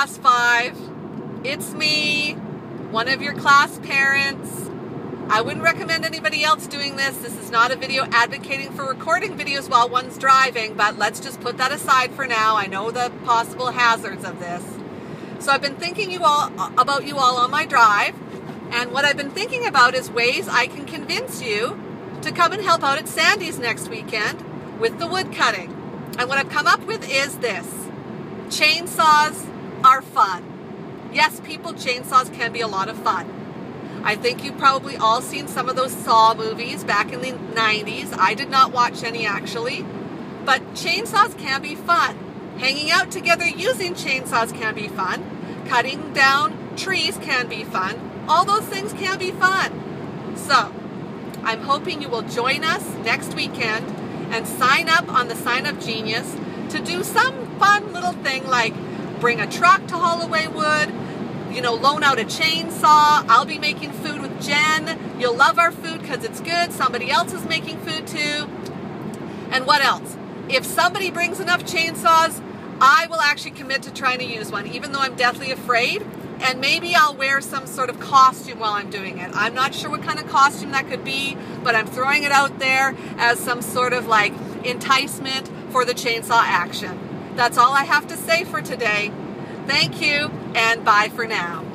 class five. It's me, one of your class parents. I wouldn't recommend anybody else doing this. This is not a video advocating for recording videos while one's driving, but let's just put that aside for now. I know the possible hazards of this. So I've been thinking you all about you all on my drive, and what I've been thinking about is ways I can convince you to come and help out at Sandy's next weekend with the wood cutting. And what I've come up with is this. Chainsaws are fun. Yes, people, chainsaws can be a lot of fun. I think you've probably all seen some of those Saw movies back in the 90s. I did not watch any actually. But chainsaws can be fun. Hanging out together using chainsaws can be fun. Cutting down trees can be fun. All those things can be fun. So, I'm hoping you will join us next weekend and sign up on the Sign Up Genius to do some fun little thing like bring a truck to Holloway Wood, you know, loan out a chainsaw. I'll be making food with Jen. You'll love our food because it's good. Somebody else is making food too. And what else? If somebody brings enough chainsaws, I will actually commit to trying to use one, even though I'm deathly afraid. And maybe I'll wear some sort of costume while I'm doing it. I'm not sure what kind of costume that could be, but I'm throwing it out there as some sort of like enticement for the chainsaw action. That's all I have to say for today. Thank you and bye for now.